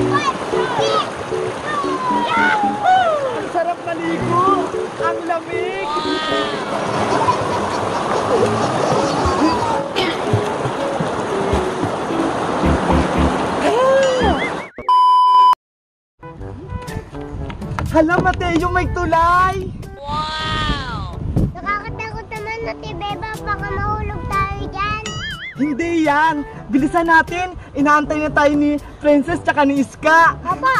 Ang sarap maligo! Ang lamig! Hala, Mateo, may tulay! Hindi yan! Bilisan natin! Inaantay na tayo ni Princess tsaka ni Iska! Opo.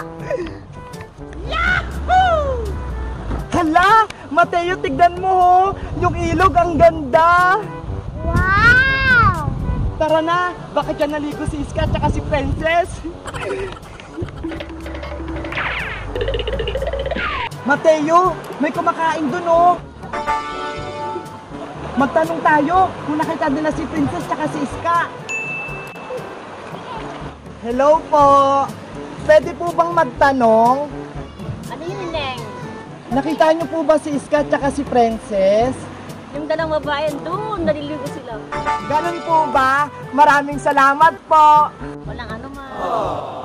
Hala! Mateo, tignan mo ho! Yung ilog, ang ganda! Wow! Tara na! Bakit dyan naligo si Iska tsaka si Princess? Mateo, may kumakain dun oh! Magtanong tayo kung nakita na si Princess tsaka si Iska. Hello po! Pwede po bang magtanong? Ano yun, Neng? Nakita niyo po ba si Iska tsaka si Princess? Yung dalang babae doon, naliligo sila. Ganun po ba? Maraming salamat po! Walang ano ma.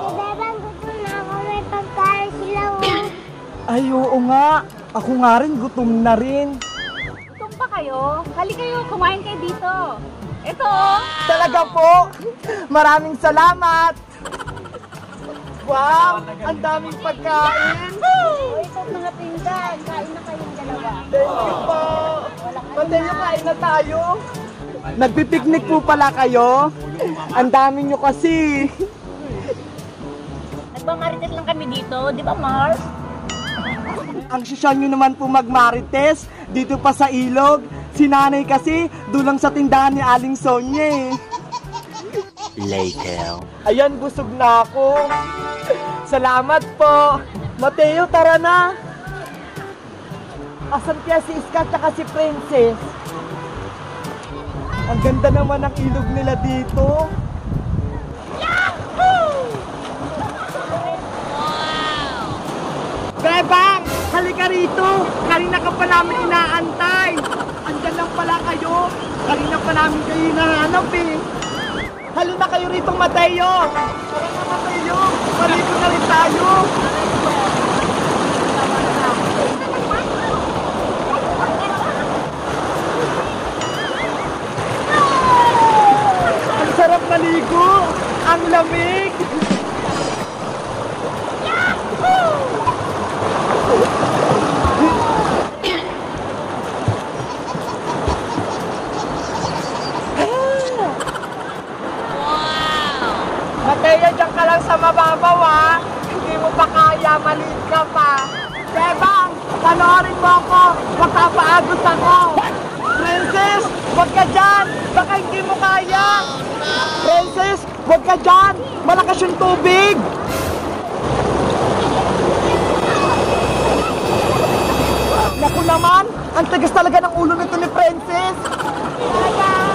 Si Beba, gusto na ako. May pagkain sila. Ay, oo nga. Ako nga rin, gutom na rin. Kayo? Hali kayo, kumain kayo dito. Ito, oh. Talaga po. Maraming salamat. Wow, ang daming pagkain. Oh, ito mga pinggan. Kain na kayong dalawa. Thank you po. Mateo, kain na tayo. Nagpipiknik po pala kayo. Ang dami nyo kasi. Nagmamarites lang kami dito, di ba Mars? Ang sosyal nyo naman po magmarites dito pa sa ilog. Si nanay kasi dulang sa tindahan ni Aling Sonya eh. Later. Ayan, busog na ako. Salamat po. Mateo, tara na. Asan kaya si Iska at si Princess? Ang ganda naman ng ilog nila dito. Bebang! Halika rito! Kanina ka pa namin inaantay! Andyan lang pala kayo! Kanina pa namin kayo hinahanap eh! Halina kayo rito, Mateo! Tara na, Mateo! Maligo na rin tayo! Ang sarap maligo! Ang lamig! Mateo, dyan ka lang sa mababaw ha. Hindi mo pa kaya, maliit ka pa. Bebang, panoorin mo ako. Magpapaagos ako. Princess, wag ka dyan. Baka hindi mo kaya. Princess, wag ka dyan. Malakas yung tubig. Naku naman, ang tigas talaga ng ulo nito ni Princess. Princess!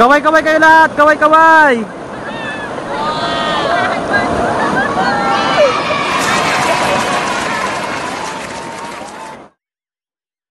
Kaway, kaway kayo lahat! Kaway, kaway!